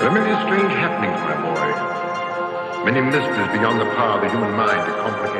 There are many strange happenings, my boy. Many mysteries beyond the power of the human mind to comprehend.